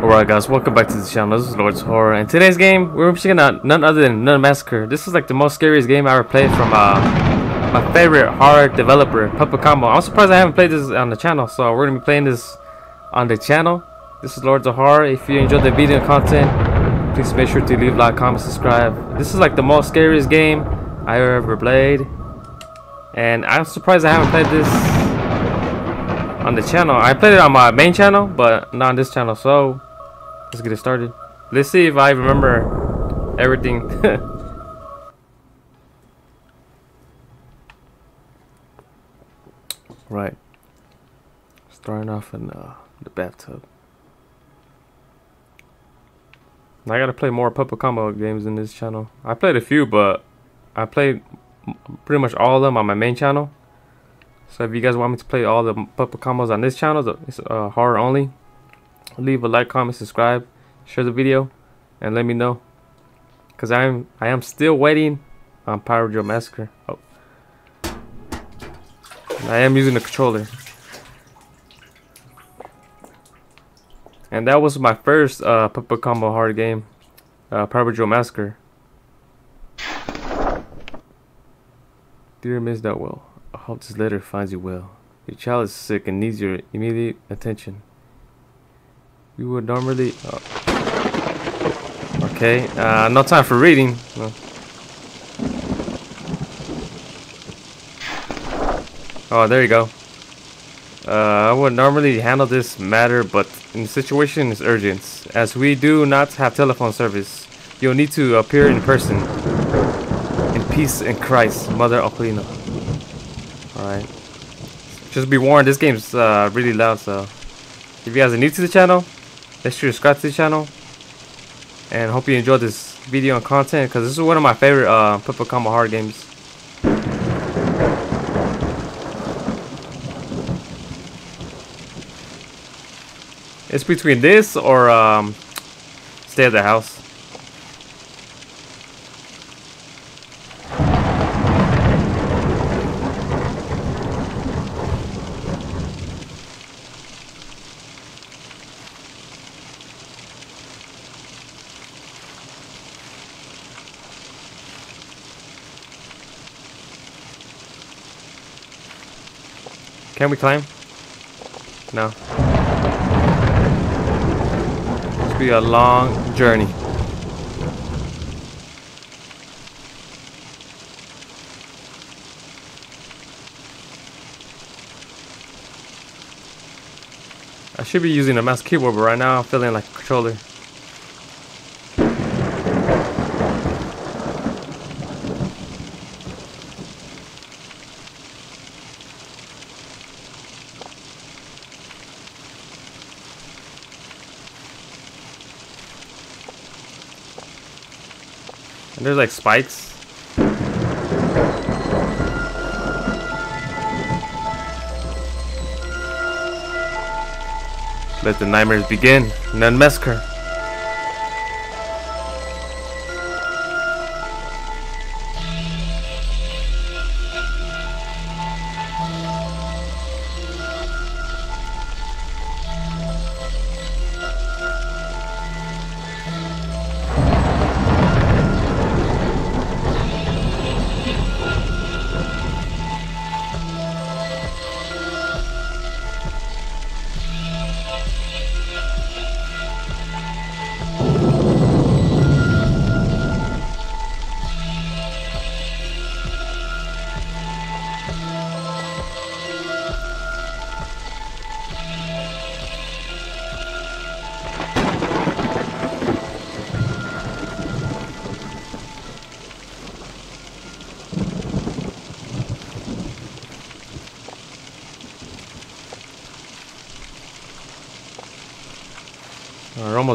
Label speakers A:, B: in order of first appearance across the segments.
A: Alright guys, welcome back to the channel, this is Lord's Horror, and today's game, we're checking out none other than Nun Massacre. This is like the most scariest game I ever played from uh, my favorite horror developer, Puppet Combo. I'm surprised I haven't played this on the channel, so we're going to be playing this on the channel. This is Lordz of Horror. If you enjoyed the video content, please make sure to leave like, comment, subscribe. This is like the most scariest game I ever played, and I'm surprised I haven't played this on the channel. I played it on my main channel, but not on this channel, so let's get it started. Let's see if I remember everything. right. Starting off in uh, the bathtub. I gotta play more Puppet Combo games in this channel. I played a few, but I played pretty much all of them on my main channel. So if you guys want me to play all the Puppet Combos on this channel, it's uh, horror only. Leave a like, comment, subscribe, share the video, and let me know. Cause I'm I am still waiting on Power Drill Massacre. Oh. I am using the controller. And that was my first uh, Puppet Combo hard game, uh, Power Drill Massacre. Dear Miss Dotwell, I hope this letter finds you well. Your child is sick and needs your immediate attention. We would normally... Oh. Okay, uh, no time for reading. No. Oh, there you go. Uh, I would normally handle this matter, but in the situation is urgent. As we do not have telephone service, you'll need to appear in person. In peace in Christ, Mother Aquilina. Alright. Just be warned, this game's uh, really loud, so... If you guys are new to the channel, make sure to subscribe to the channel. And hope you enjoyed this video and content, because this is one of my favorite uh, Combo hard games. It's between this or um, stay at the house. Can we climb? No. It's be a long journey. I should be using a mouse keyboard, but right now I'm feeling like a controller. There's like spikes. Let the nightmares begin. Nun Massacre.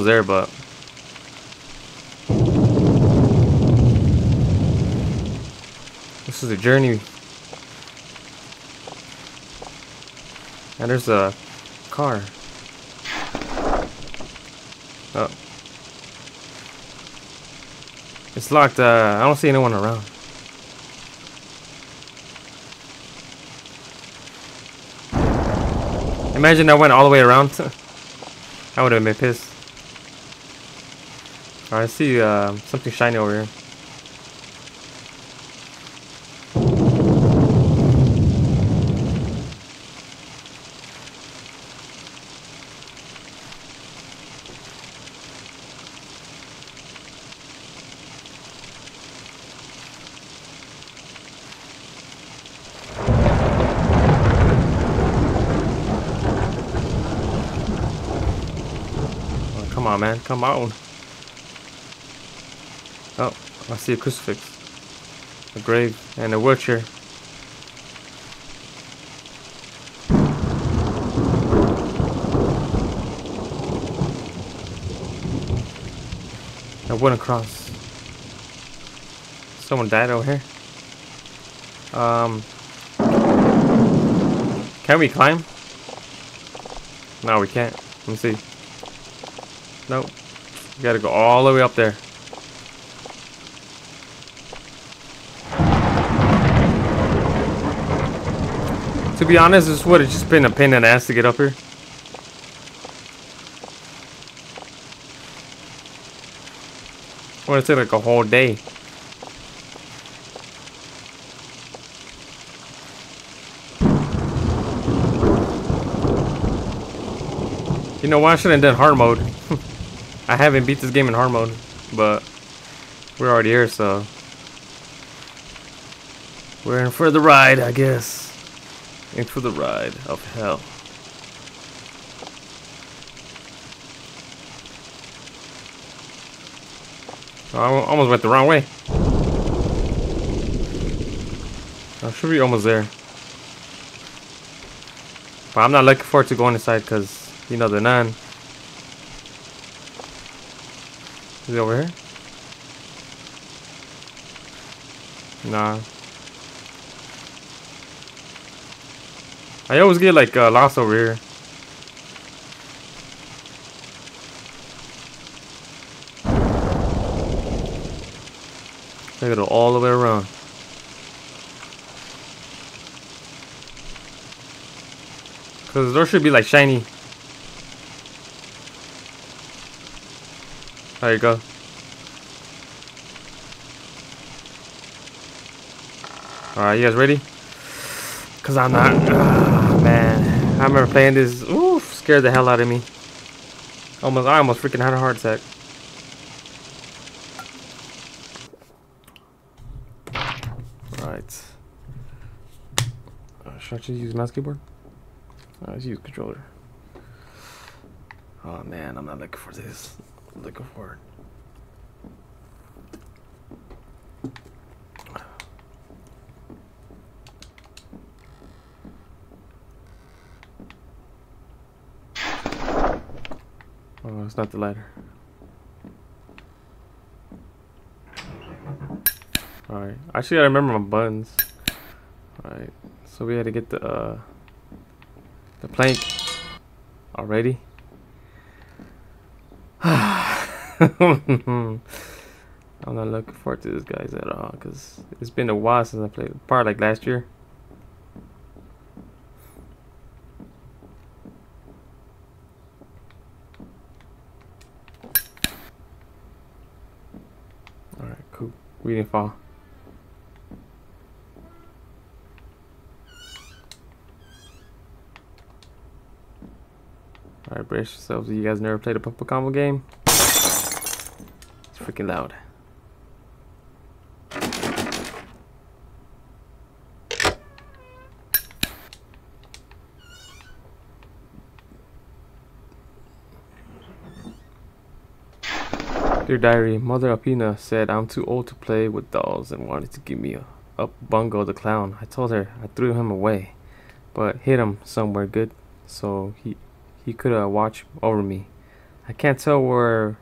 A: There, but this is a journey. And there's a car. Oh. It's locked. Uh, I don't see anyone around. Imagine I went all the way around. I would have been pissed. I see uh, something shiny over here. Oh, come on, man. Come on. Oh, I see a crucifix, a grave, and a wheelchair. I went across. Someone died over here. Um, can we climb? No, we can't. Let me see. Nope. We gotta go all the way up there. To be honest, this would have just been a pain in the ass to get up here. Would have took like a whole day. You know why I shouldn't have done hard mode. I haven't beat this game in hard mode, but we're already here, so we're in for the ride, I guess. In for the ride of hell. Oh, I almost went the wrong way. I should be almost there. But I'm not looking forward to going inside because, you know, the nun. Is he over here? Nah. I always get like uh, lost over here. I gotta go all the way around. Cause there should be like shiny. There you go. Alright, you guys ready? Cause I'm not. Uh, man, I remember playing this. Oof, scared the hell out of me. Almost, I almost freaking had a heart attack. Right. Uh, should I just use mouse keyboard? Uh, let's use controller. Oh man, I'm not looking for this. I'm looking for it. It's not the lighter. Alright. Actually, I remember my buttons. Alright. So we had to get the, uh, the plank already. I'm not looking forward to this guys at all because it's been a while since I played part like last year. Alright, cool. far. Alright, brace yourselves. You guys never played a Combo game? It's freaking loud. Dear Diary, Mother Alpina said I'm too old to play with dolls and wanted to give me a up Bungo the clown. I told her I threw him away, but hid him somewhere good so he he could uh, watch over me. I can't tell where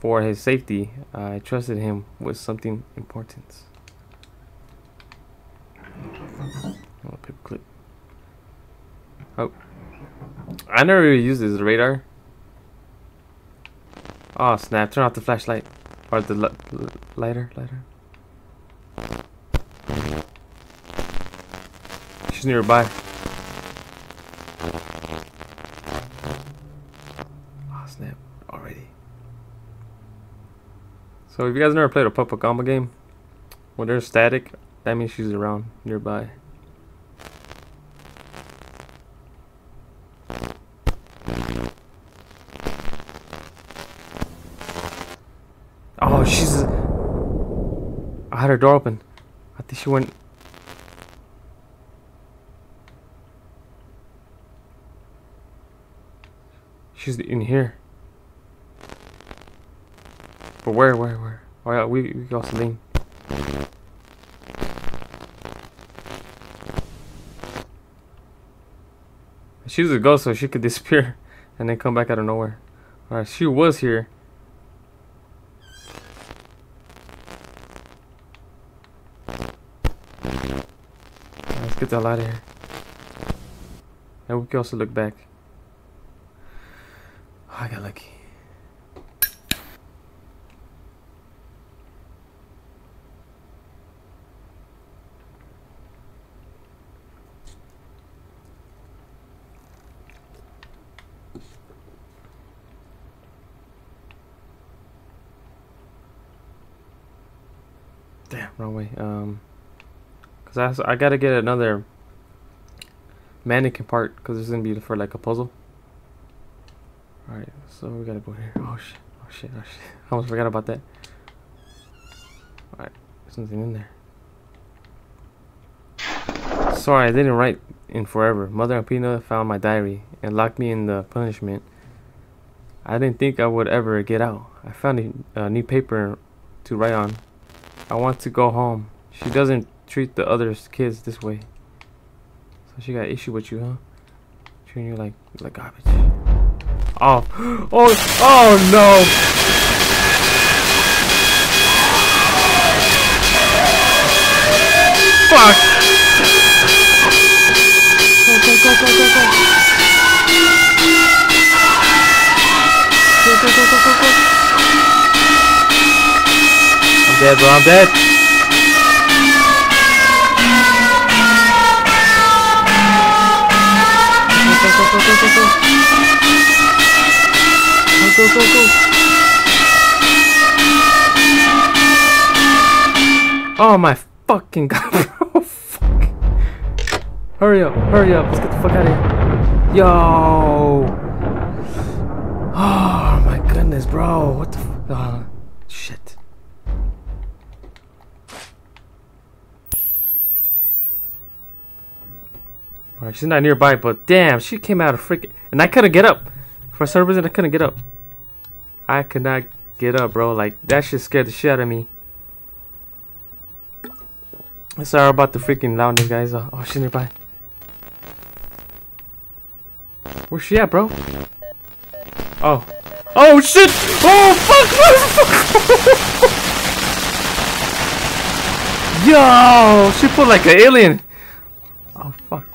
A: for his safety. I trusted him with something important. Oh, paperclip. Oh, I never really used this radar. Oh snap! Turn off the flashlight or the li lighter, lighter. She's nearby. Oh snap! Already. So if you guys never played a Puppet Combo game, when there's static, that means she's around nearby. Oh, she's. I had her door open. I think she went. She's in here. But where, where, where? Oh yeah, we, we got something. She was a ghost, so she could disappear and then come back out of nowhere. Alright, she was here. Let's get the hell out of here. And we can also look back. Oh, I got lucky. Damn, wrong way. Um, cause I I gotta get another mannequin part because it's gonna be for like a puzzle. All right, so we gotta go here. Oh shit! Oh shit! Oh shit! I almost forgot about that. All right, there's something in there. Sorry, I didn't write in forever. Mother Alpina found my diary and locked me in the punishment. I didn't think I would ever get out. I found a, a new paper to write on. I want to go home. She doesn't treat the other kids this way. So she got issue with you, huh? Treating you like like garbage. Oh, oh, oh no! Fuck! Go, go, go, go, go, go! Go, go, go, go, go, go! I'm dead, bro. I'm dead. Go, go, go. Oh my fucking god, bro. Fuck. Hurry up, hurry up. Let's get the fuck out of here. Yo. Oh my goodness, bro. What the fuck? uh, shit. Alright, she's not nearby, but damn, she came out of freaking. And I couldn't get up. For some reason, I couldn't get up. I could not get up, bro. Like, that shit scared the shit out of me. Sorry about the freaking loudness, guys. Oh, oh she's nearby. Where's she at, bro? Oh. Oh, shit! Oh, fuck! Yo! She put like an alien. Oh, fuck.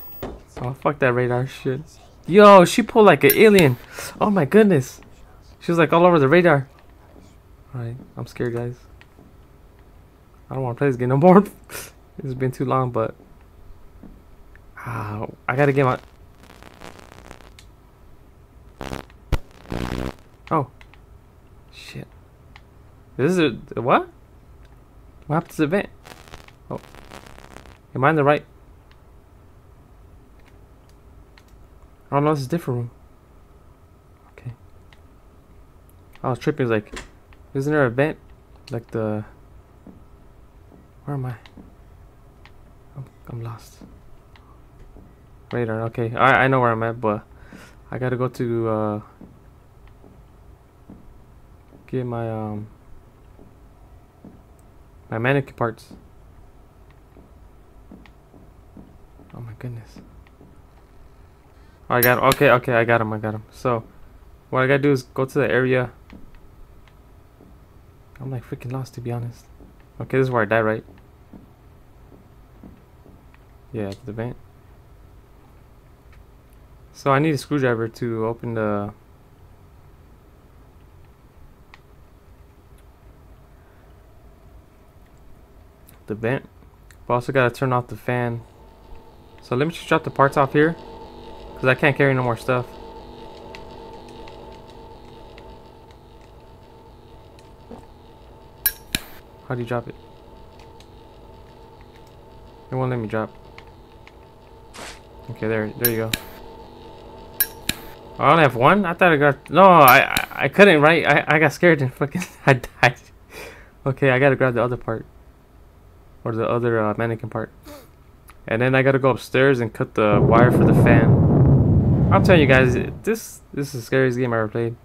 A: Oh, fuck that radar shit. Yo, she pulled like an alien. Oh my goodness. She was like all over the radar. Alright, I'm scared, guys. I don't want to play this game no more. it's been too long, but... Ah, I gotta get my... Oh. Shit. This is a... a what? What happened to the vent? Oh. Am I in the right... Oh no, this is a different room. Okay. I was tripping, like, isn't there a vent? Like the... Where am I? I'm, I'm lost. Radar, okay. I, I know where I'm at, but I gotta go to, uh... Get my, um... My mannequin parts. Oh my goodness. I got him. Okay, okay, I got him. I got him. So, what I gotta do is go to the area. I'm like freaking lost to be honest. Okay, this is where I die, right? Yeah, the vent. So I need a screwdriver to open the. The vent. But also gotta turn off the fan. So let me just drop the parts off here. Because I can't carry no more stuff. How do you drop it? It won't let me drop. Okay, there, there you go. I only have one. I thought I got no. I I, I couldn't. Right. I I got scared and fucking I died. Okay, I gotta grab the other part, or the other uh, mannequin part, and then I gotta go upstairs and cut the wire for the fan. I'm telling you guys, this this is the scariest game I ever played.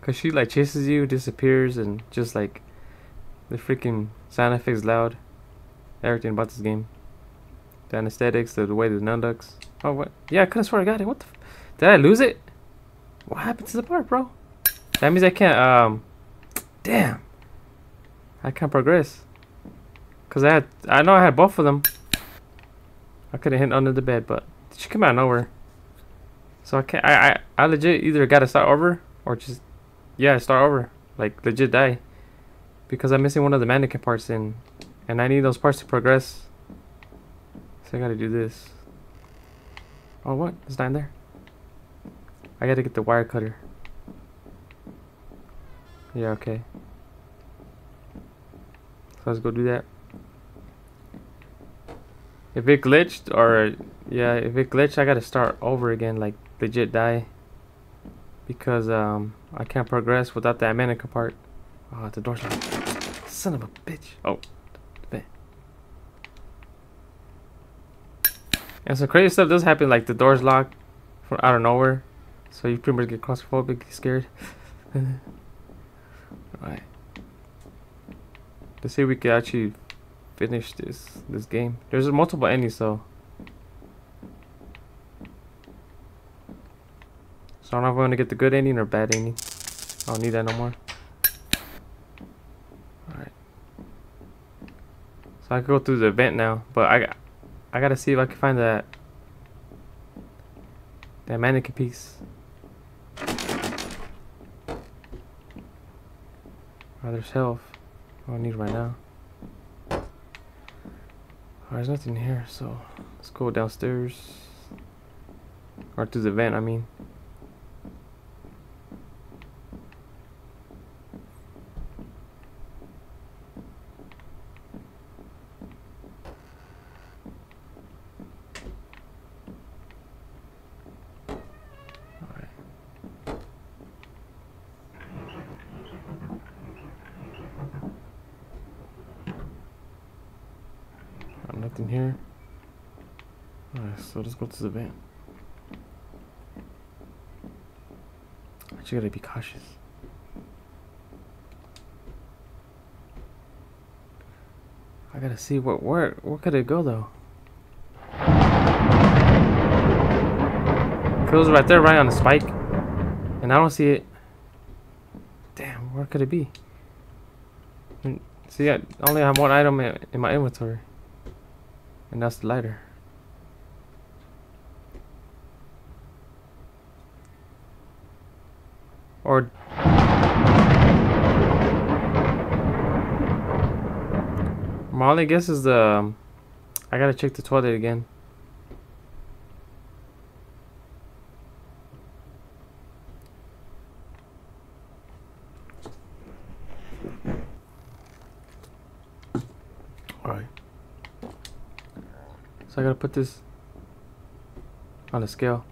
A: Cause she like chases you, disappears, and just like the freaking sound effects loud. Everything about this game. The anesthetics, the, the way the nunducks. Oh what? Yeah, I couldn't swear I got it. What the? Did I lose it? What happened to the part, bro? That means I can't. Um. Damn. I can't progress. Cause I had. I know I had both of them. I could have hit under the bed, but she came out of nowhere. So I can't. I I, I legit either gotta start over or just yeah, start over. Like, legit die. Because I'm missing one of the mannequin parts in. And I need those parts to progress. So I gotta do this. Oh, what? It's down there. I gotta get the wire cutter. Yeah, okay. So let's go do that. If it glitched, or, yeah, if it glitched, I gotta start over again, like, legit die because um I can't progress without that mannequin part. Ah, oh, the door's locked. Son of a bitch. Oh, the And some crazy stuff does happen, like the door's locked from out of nowhere. So you pretty much get claustrophobic, scared. Alright. Let's see if we can actually finish this this game. There's multiple endings, so So I don't know if I want to get the good ending or bad ending. I don't need that no more. Alright. So I can go through the vent now, but I, I gotta see if I can find that that mannequin piece. Oh, there's health. Oh, I need right now. Oh, there's nothing here, so let's go downstairs. Or to the vent, I mean. nothing here. Alright, the van. Actually gotta be cautious. I gotta see what where where could it go though? It goes right there, right on the spike. And I don't see it. Damn, where could it be? Hmm, see, I only have one item in my inventory. And that's the lighter. Or my only guess is the um, I gotta check the toilet again. Alright. So I gotta put this on a scale.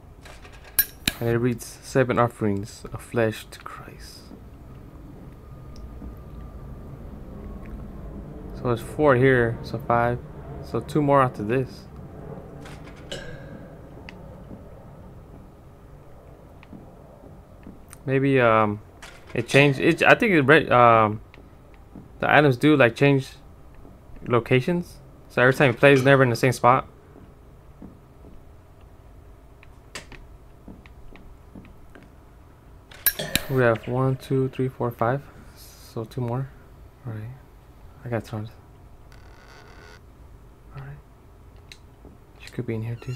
A: And it reads seven offerings of flesh to Christ. So there's four here, so five. So two more after this. Maybe um it changed it I think it um the items do like change locations. So every time you play is never in the same spot. We have one, two, three, four, five. So two more. Alright. I got tons. Alright. She could be in here too.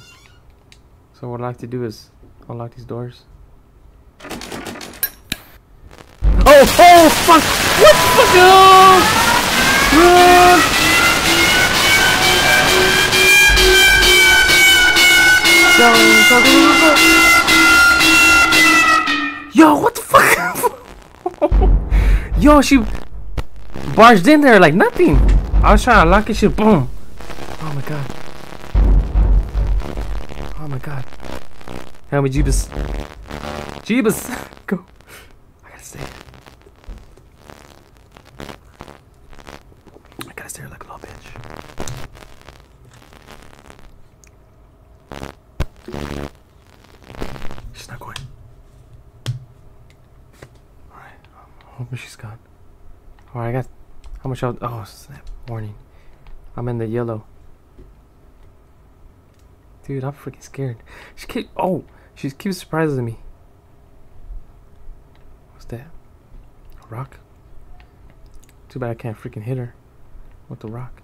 A: So what I'd like to do is unlock these doors. Oh, oh, fuck! What the fuck? Oh! Run! Yo, what the Yo, she... barged in there like nothing. I was trying to lock it, shit, boom. Oh my god. Oh my god. Help me, Jeebus. Jeebus. Go. I gotta stay. I gotta stay like a little bitch. She's not going. Alright. I'm hoping she's gone. Alright, I got. How much? Oh, snap. Warning. I'm in the yellow. Dude, I'm freaking scared. She keep. Oh! She keeps surprising me. What's that? A rock? Too bad I can't freaking hit her with the rock.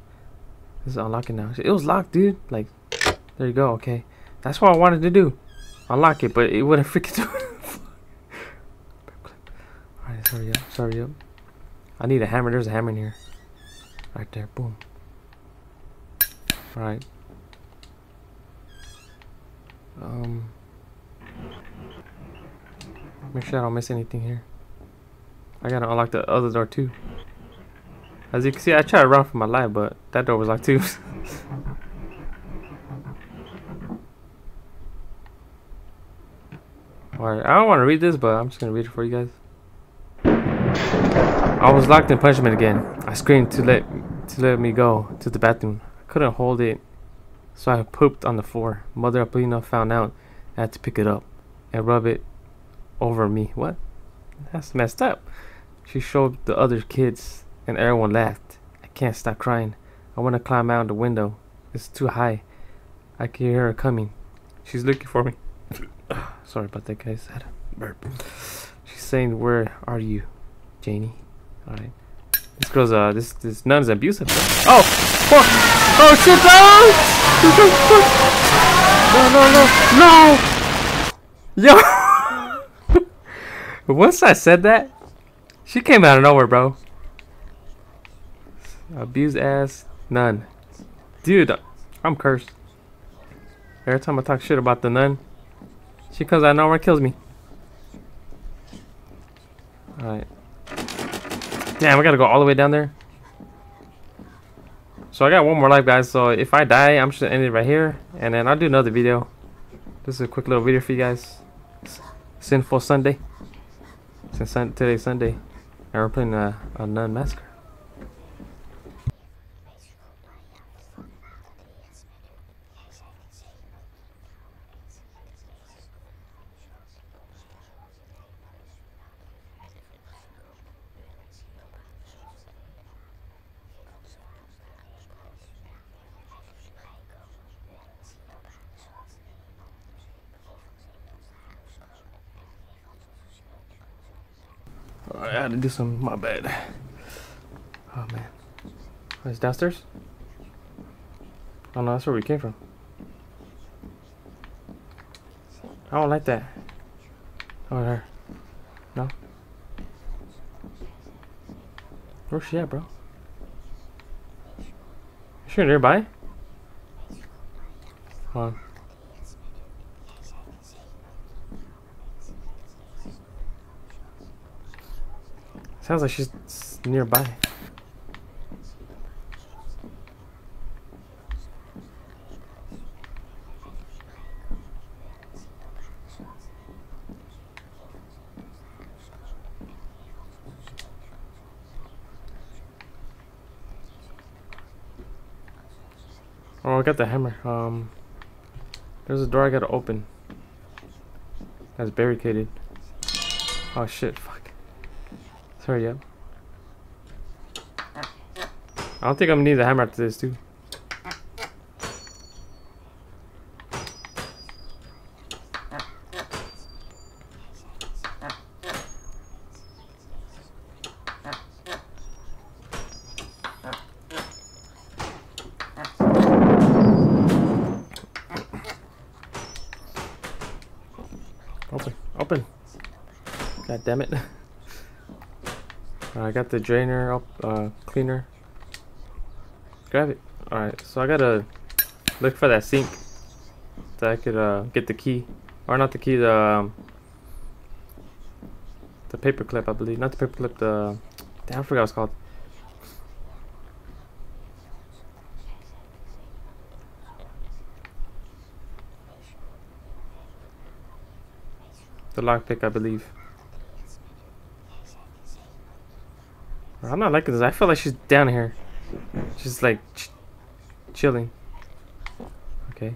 A: This is unlocking now. It was locked, dude. Like, there you go. Okay, that's what I wanted to do. Unlock it, but it wouldn't freaking do it. Alright, sorry up. Sorry up. I need a hammer. There's a hammer in here. Right there. Boom. Alright. Um. Make sure I don't miss anything here. I gotta unlock the other door too. As you can see, I tried to run for my life, but that door was locked too. Alright, I don't want to read this, but I'm just gonna read it for you guys. I was locked in punishment again. I screamed to let to let me go to the bathroom. I couldn't hold it, so I pooped on the floor. Mother Apolina found out. I had to pick it up and rub it over me. What? That's messed up. She showed the other kids, and everyone laughed. I can't stop crying. I want to climb out the window. It's too high. I can hear her coming. She's looking for me. Sorry about that, guys. I had a burp. She's saying, "Where are you, Janie?" All right. This girl's uh, this this nun's abusive. Oh, fuck! Oh shit, no! No, no, no, no! Yo. Once I said that, she came out of nowhere, bro. Abused ass nun. Dude, I'm cursed. Every time I talk shit about the nun, she comes out of nowhere and kills me. Alright. Damn, we gotta go all the way down there. So I got one more life, guys. So if I die, I'm just gonna end it right here. And then I'll do another video. This is a quick little video for you guys. Sinful Sunday. Since sun today's Sunday. And we're playing a, a nun massacre. I had to do some. My bad. Oh man, oh, it's downstairs. Oh no, that's where we came from. I don't like that. Oh, Over there. No. Where's she at, bro? You sure nearby? Hold on. Sounds like she's nearby. Oh, I got the hammer. Um, there's a door I gotta open. That's barricaded. Oh shit! Sorry, yeah. I don't think I'm gonna need the hammer after this too. Open, open. God damn it. I got the drainer up, uh, cleaner. Grab it. Alright, so I gotta look for that sink that I could uh, get the key. Or not the key, the, um, the paper clip, I believe. Not the paper clip, the... Damn, I forgot what it's called. The lockpick, I believe. I'm not liking this. I feel like she's down here. She's like ch chilling. Okay.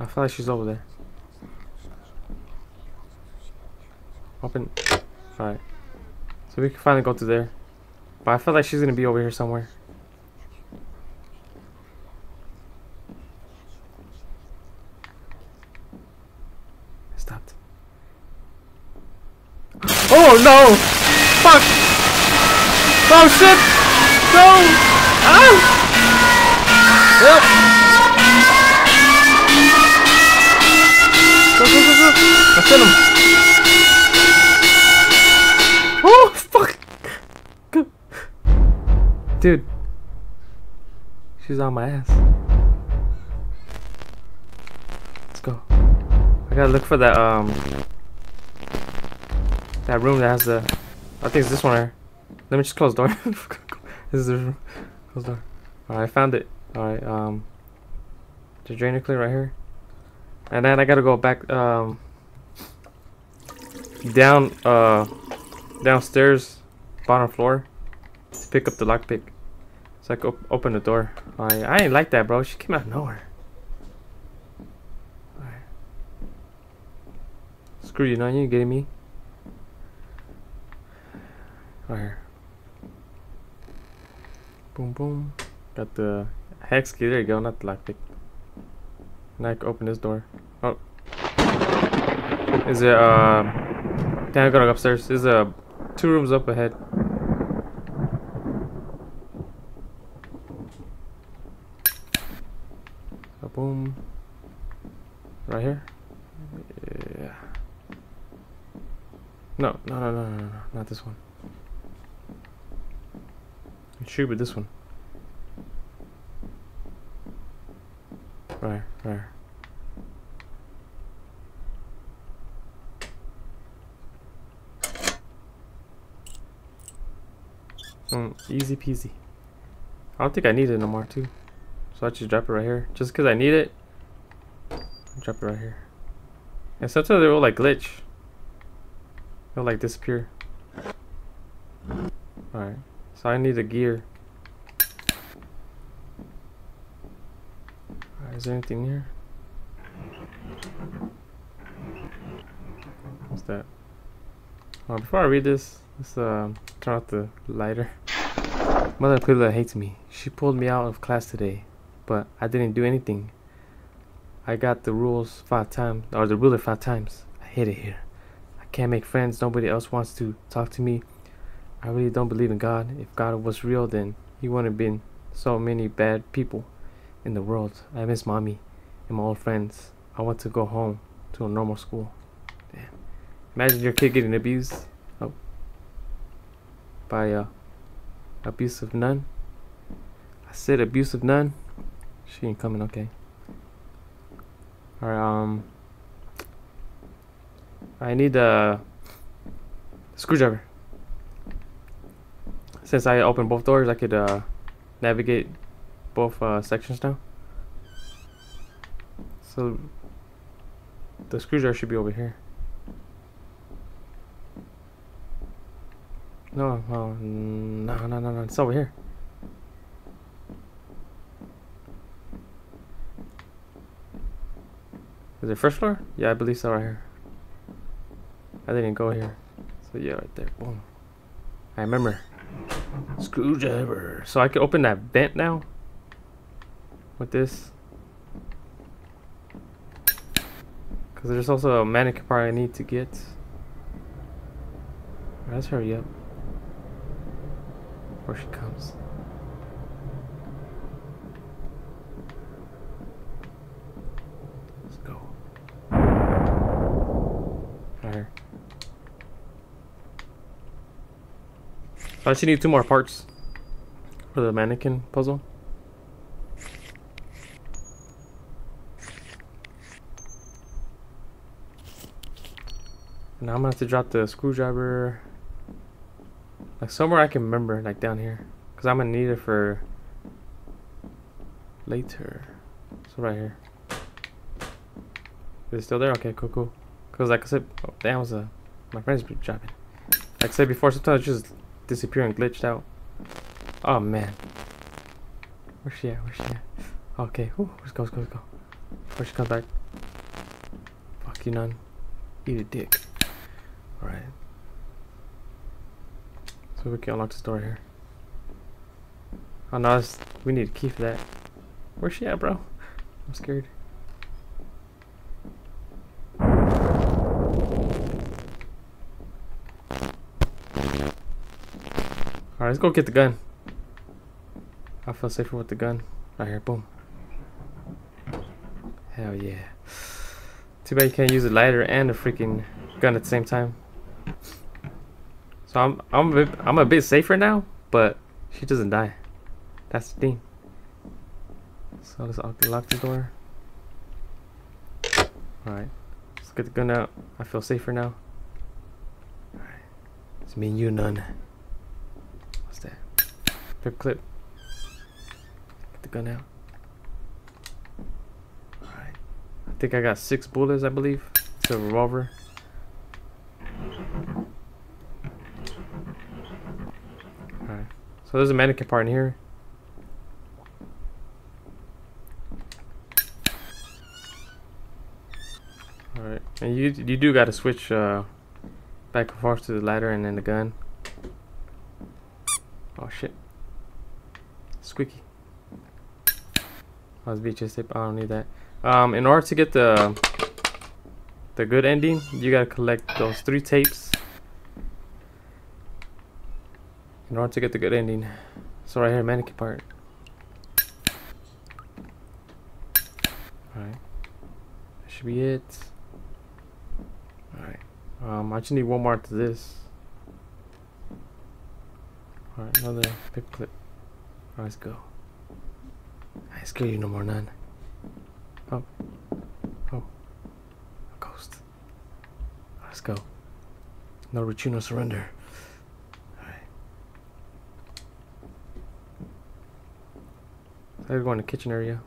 A: I feel like she's over there. Open. Alright. So we can finally go to there. But I feel like she's gonna be over here somewhere. Stopped. Oh no! Fuck! Oh shit! No! Ah! Yep! Go, go, go, go! I sent him! Oh, fuck! Go. Dude. She's on my ass. Let's go. I gotta look for that, um... That room that has the... I think it's this one here. Let me just close the door. this is the room. Close door. Alright, I found it. Alright, um... The drainer clear right here. And then I gotta go back, um... Down, uh... Downstairs, bottom floor. To pick up the lockpick. So I can op open the door. I, I ain't like that, bro. She came out of nowhere. Screw you, Nanya. You getting me? Right here. Boom, boom. Got the hex key. There you go. Not the lockpick. Now I can open this door. Oh. Is it, uh... Damn, I gotta go upstairs. There's uh, two rooms up ahead. Boom. Right here? Yeah. No, no, no, no, no, no, not this one. It should be this one. Right, right. Mm, easy peasy. I don't think I need it no more too. So I just drop it right here. Just because I need it, drop it right here. And sometimes they will like glitch. They'll like disappear. So I need a gear. Right, is there anything here? What's that? Uh, before I read this, let's uh, turn off the lighter. Mother clearly hates me. She pulled me out of class today, but I didn't do anything. I got the rules five times, or the ruler five times. I hate it here. I can't make friends. Nobody else wants to talk to me. I really don't believe in God. If God was real, then He wouldn't have been so many bad people in the world. I miss mommy and my old friends. I want to go home to a normal school. Damn. Imagine your kid getting abused. Oh. By a abusive nun. I said abusive nun. She ain't coming, okay. Alright, um I need a screwdriver. Since I opened both doors, I could uh, navigate both uh, sections now. So the screwdriver should be over here. No, no, no, no, no, it's over here. Is it first floor? Yeah, I believe so right here. I didn't go here. So yeah, right there. Boom. I remember. Screwdriver. So I can open that vent now? With this? Because there's also a mannequin part I need to get. Let's hurry up. Before she comes. Let's go. Alright. I actually need two more parts for the mannequin puzzle. Now I'm gonna have to drop the screwdriver like somewhere I can remember, like down here, because I'm gonna need it for later. So right here. Is it still there? Okay, cool, cool. Cause like I said, oh, damn, was a my friend's been dropping. Like I said before, sometimes just disappear and glitched out. Oh man, where's she at? Where's she at? Okay, Ooh, let's go, let's go, let's go. She comes back. Fuck you, nun. Eat a dick. All right. So we can unlock this door here. Oh no, we need a key for that. Where's she at, bro? I'm scared. Alright, let's go get the gun. I feel safer with the gun. Right here, boom. Hell yeah. Too bad you can't use a lighter and a freaking gun at the same time. So I'm I'm a bit, I'm a bit safer now, but she doesn't die. That's the thing. So let's lock the door. Alright. Let's get the gun out. I feel safer now. Alright. It's me and you, nun. Clip. Get the gun out. Alright. I think I got six bullets, I believe. It's a revolver. Alright. So there's a mannequin part in here. Alright. And you you do gotta switch uh, back and forth to the ladder and then the gun. Oh shit. Squeaky. Oh, it's VHS tape. I don't need that. Um, in order to get the the good ending, you gotta collect those three tapes. In order to get the good ending. So right here, mannequin part. Alright. That should be it. Alright. Um, I just need one more to this. Alright, another pick clip. Alright, let's go. I scare you no more, nun. Oh. Oh. A ghost. Let's go. No retreat, no surrender. Alright. I go in the kitchen area.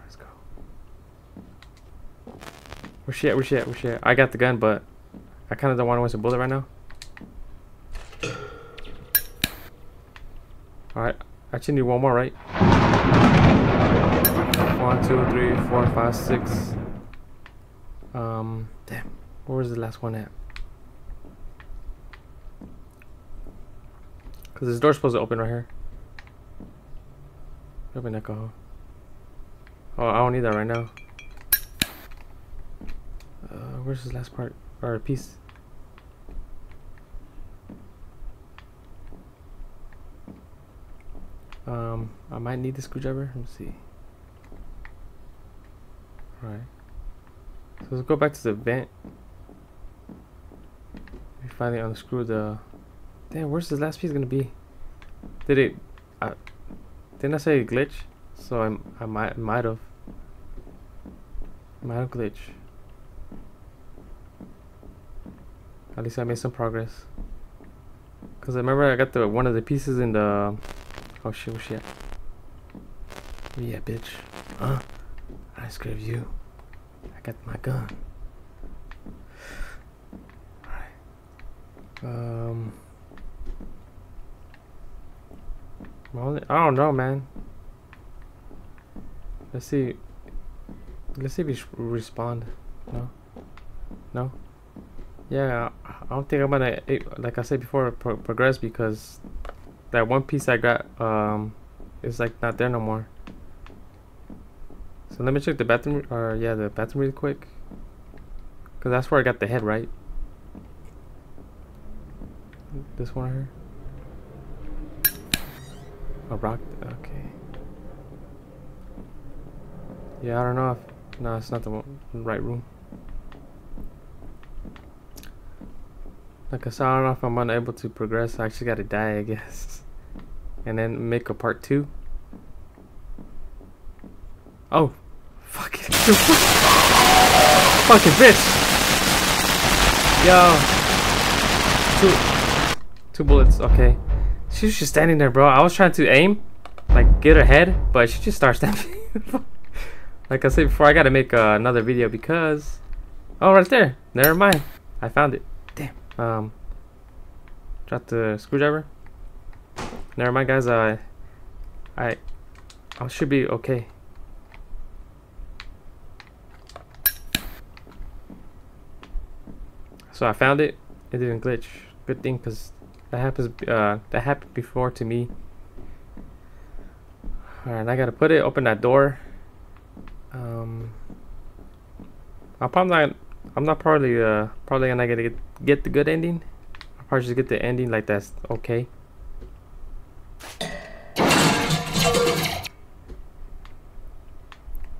A: Let's go. Where's she at? Where's she at? Where's she at? I got the gun, but I kind of don't want to waste a bullet right now. Alright, I actually need one more, right? One, two, three, four, five, six. Um, damn. Where was the last one at? Because this door's supposed to open right here. Open echo. Oh, I don't need that right now. Uh, where's this last part? Or a piece? Um, I might need the screwdriver. Let me see. Alright. So let's go back to the vent. We finally unscrew the. Damn, where's this last piece gonna be? Did it? I, didn't I say glitch? So I'm, I might might have might have glitch. At least I made some progress. Cause I remember I got the one of the pieces in the Oh shit, oh shit. Yeah, bitch. Huh? I scared you. I got my gun. Alright. Um. Well, I don't know, man. Let's see. Let's see if we respond. No? No? Yeah, I don't think I'm gonna, eh, like I said before, pro progress because that one piece I got um is like not there no more. So let me check the bathroom or yeah the bathroom really quick. Cause that's where I got the head right. This one here. A rock okay. Yeah, I don't know if no it's not the right room. Like said, I don't know if I'm unable to progress. I actually gotta die, I guess and then make a part two. Oh, fucking, fucking bitch, yo, two, Two bullets. Okay. She was just standing there, bro. I was trying to aim, like get her head, but she just started stabbing. like I said before, I gotta make uh, another video because. Oh, right there. Never mind. I found it. Um. Drop the screwdriver. Never mind, guys. I, I, I should be okay. So I found it. It didn't glitch. Good thing, cause that happens. Uh, that happened before to me. All right, I gotta put it. Open that door. Um, I'm probably not. I'm not probably uh probably gonna get get the good ending. I'll probably just get the ending like that's okay.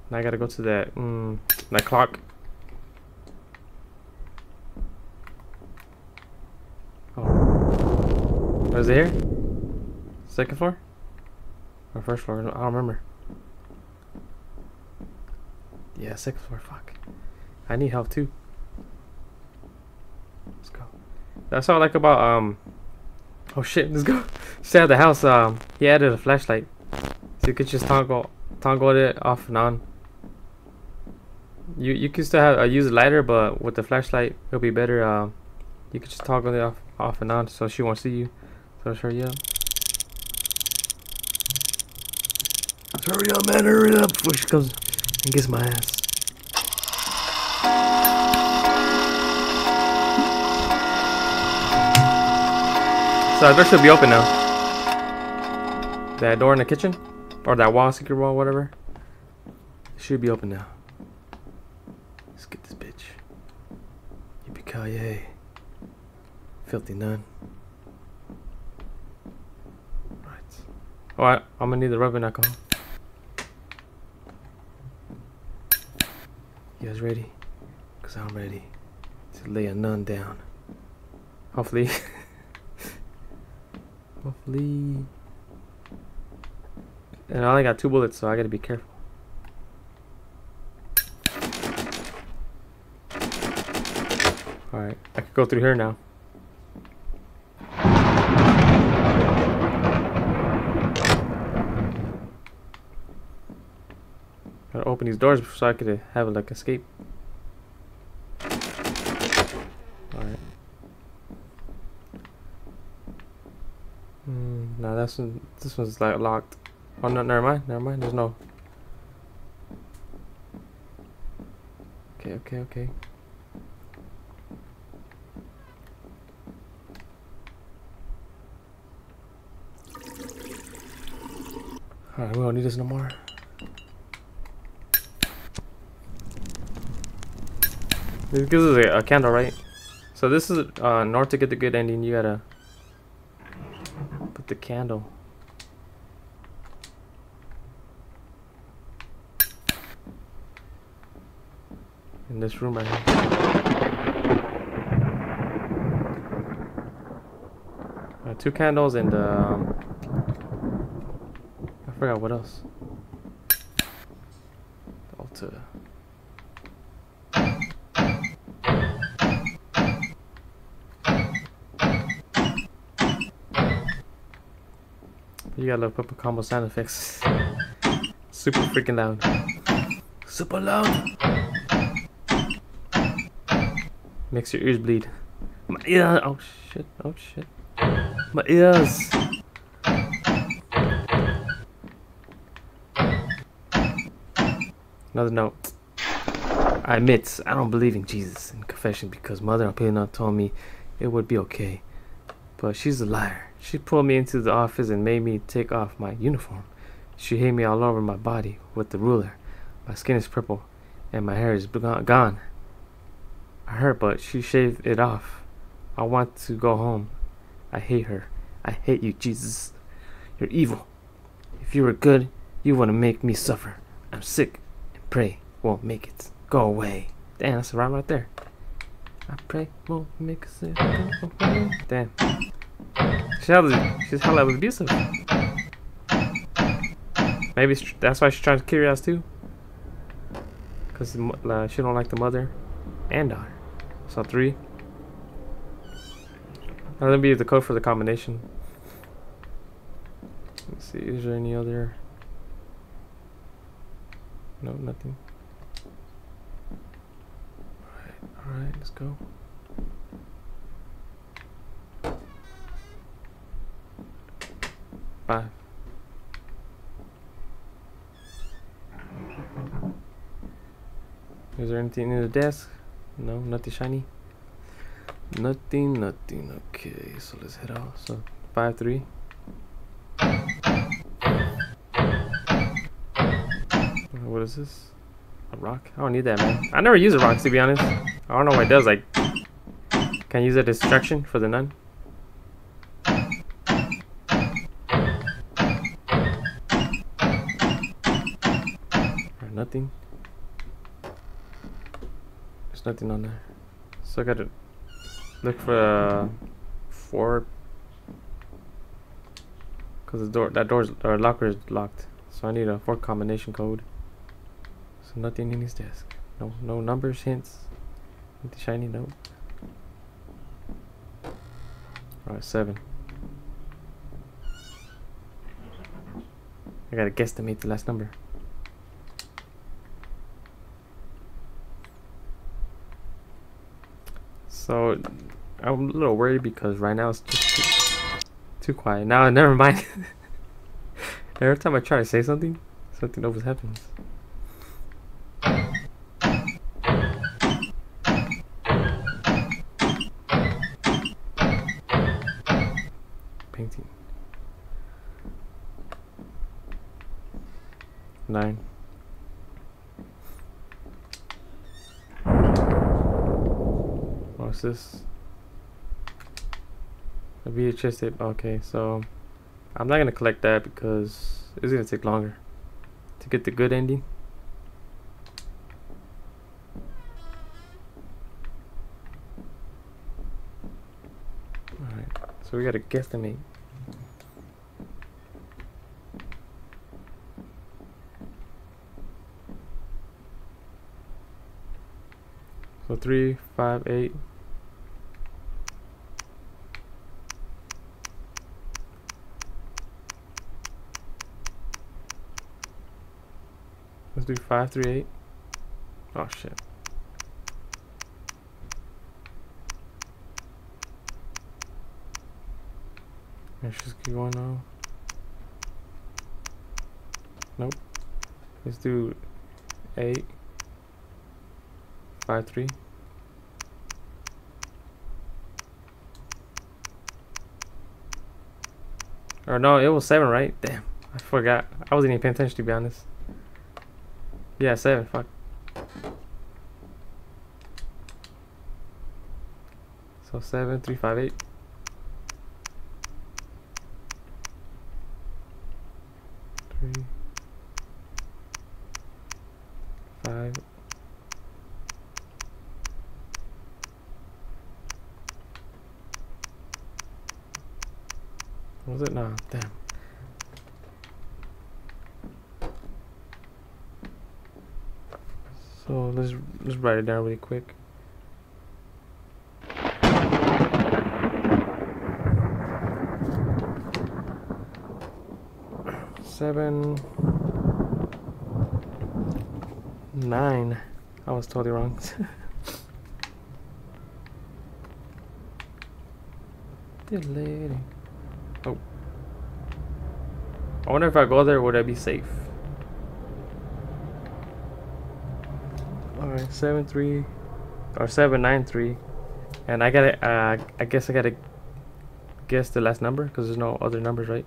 A: Now I gotta go to that mm, that clock. Oh, was it here? Second floor or first floor? I don't remember. Yeah, second floor. Fuck. I need help too. That's all I like about um. Oh shit! Let's go. Stay at the house. Um, he added a flashlight, so you could just toggle toggle it off and on. You you can still have uh, use a lighter, but with the flashlight, it'll be better. Uh, you can just toggle it off off and on, so she won't see you. So hurry up. Hurry up, man! Hurry up before she comes and gets my ass. So that door should be open now. That door in the kitchen, or that wall, secret wall, whatever, should be open now. Let's get this bitch. Yippee Filthy nun. Right. Oh, Alright, I'm gonna need the rubbing alcohol. You guys ready? Because I'm ready to lay a nun down. Hopefully. Hopefully. And I only got two bullets, so I gotta be careful. Alright, I could go through here now. Gotta open these doors so I could have like escape. Alright. Mm, one, this one's like locked. Oh no, never mind, never mind. There's no. Okay, okay, okay. Alright, we don't need this no more. This gives us a, a candle, right? So this is, uh, in order to get the good ending, you gotta the candle. In this room right here. Uh, two candles and um, I forgot what else. Altar. You gotta love Puppet Combo sound effects. Super freaking loud. Super loud. Makes your ears bleed. My ear. Oh shit. Oh shit. My ears. Another note. I admit, I don't believe in Jesus in confession because Mother Apena told me it would be okay. But she's a liar. She pulled me into the office and made me take off my uniform. She hit me all over my body with the ruler. My skin is purple and my hair is gone. I hurt, but she shaved it off. I want to go home. I hate her. I hate you, Jesus. You're evil. If you were good, you wouldn't make me suffer. I'm sick and pray won't make it go away. Damn, that's a rhyme right there. I pray won't make it go away. Damn. She's she's hella abusive. Maybe that's why she's trying to kill ass too. Cause uh, she don't like the mother and daughter. So three. That'll be the code for the combination. Let's see, is there any other? No, nothing. Alright, alright, let's go. Five. Is there anything in the desk? No, nothing shiny. Nothing, nothing. Okay, so let's head out. So five, three. What is this? A rock? I don't need that, man. I never use a rock, to be honest. I don't know what it does. Like, can I use a distraction for the nun? Nothing. There's nothing on there. So I gotta look for uh, four. Cause the door, that door's or locker is locked. So I need a four combination code. So nothing in his desk. No, no numbers, hints. Anything shiny? Nope. Alright, seven. I gotta guesstimate the last number. So I'm a little worried because right now it's just too, too quiet. Now, never mind. Every time I try to say something, something always happens. Painting. Nine. This? A VHS tape. Okay, so I'm not gonna collect that because it's gonna take longer to get the good ending. Alright, so we gotta guesstimate. So three, five, eight. Do five, three, eight. Oh shit. Let's just keep going now. Nope. Let's do eight, five, three. Or no, it was seven, right? Damn, I forgot. I wasn't even paying attention to be honest. Yeah, seven. Fuck. So seven, three, five, eight. Three, five. Was it? No, damn. So let's it down really quick. Seven, nine. I was totally wrong. Deleting. Oh. I wonder if I go there, would I be safe? Alright, seven three or seven nine three, and I gotta. Uh, I guess I gotta guess the last number because there's no other numbers right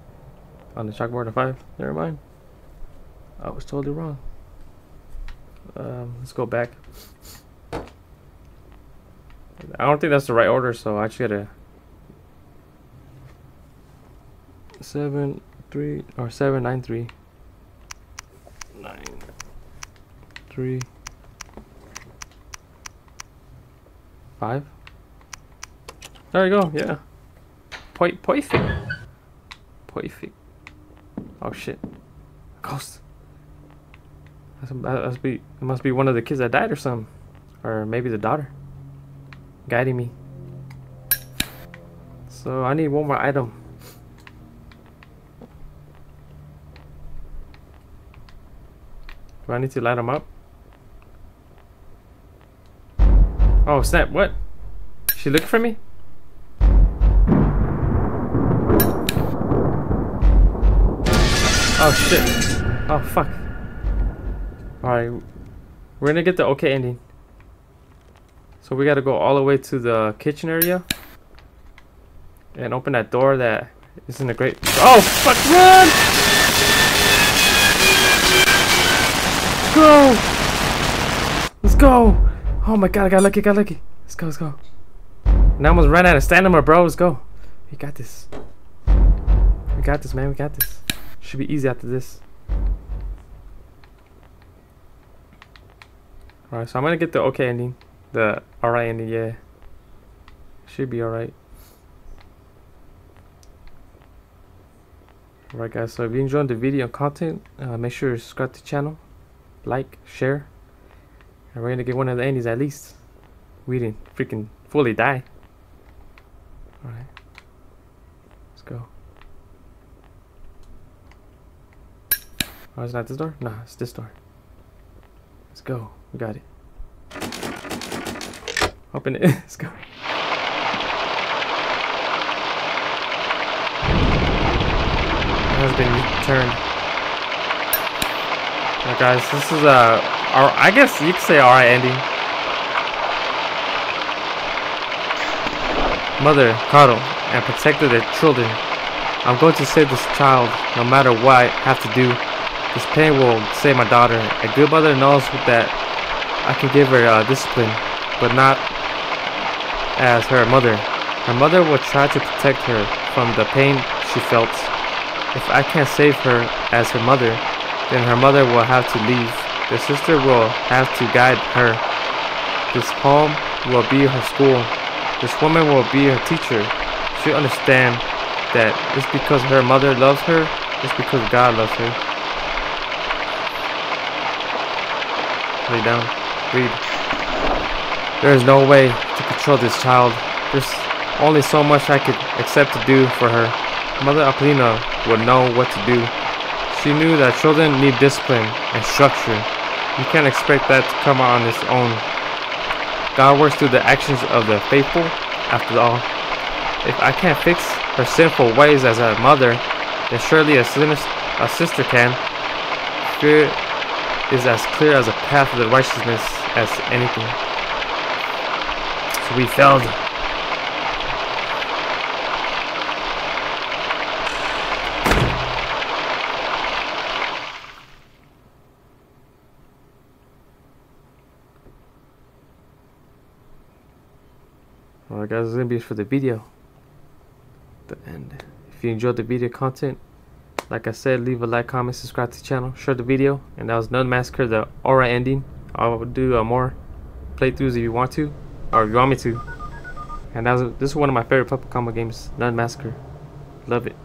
A: on the chalkboard. of five. Never mind. I was totally wrong. Um, let's go back. I don't think that's the right order, so I just gotta seven three or seven nine three nine three five. There you go. Yeah. Point perfect. Perfect. Oh shit. Ghost. That must be. It must be one of the kids that died or something, or maybe the daughter. Guiding me. So I need one more item. Do I need to light them up? Oh snap, what? She looking for me? Oh shit. Oh fuck. Alright. We're gonna get the okay ending. So we gotta go all the way to the kitchen area. And open that door that isn't a great Oh fuck run! Go! Let's go! Oh my god, I got lucky, got lucky. Let's go, let's go. And I almost ran out of stamina, bro. Let's go. We got this. We got this, man. We got this. Should be easy after this. Alright, so I'm gonna get the okay ending. The alright ending, yeah. Should be alright. Alright guys, so if you enjoyed the video content, uh, make sure to subscribe to the channel, like, share. We're gonna get one of the endings at least. We didn't freaking fully die. Alright. Let's go. Oh, it's not this door? Nah, it's this door. Let's go. We got it. Open it. Let's go. has been turned. Now guys, this is a, I guess you could say alright Andy. Mother, cuddle, and protected their children. I'm going to save this child, no matter what I have to do. This pain will save my daughter. A good mother knows that I can give her uh, discipline, but not as her mother. Her mother will try to protect her from the pain she felt. If I can't save her as her mother, then her mother will have to leave. The sister will have to guide her. This home will be her school. This woman will be her teacher. She'll understand that it's because her mother loves her, it's because God loves her. Lay down. Read. There is no way to control this child. There's only so much I could accept to do for her. Mother Apolina would know what to do. She knew that children need discipline and structure. You can't expect that to come out on its own. God works through the actions of the faithful, after all. If I can't fix her sinful ways as a mother, then surely a, a sister can. Fear is as clear as a path of righteousness as anything. So we failed. Guys, this is gonna be it for the video. The end. If you enjoyed the video content, like I said, leave a like, comment, subscribe to the channel, share the video, and that was Nun Massacre, the aura ending. I'll do uh, more playthroughs if you want to, or if you want me to. And that was, this is one of my favorite Puppet Combo games, Nun Massacre. Love it.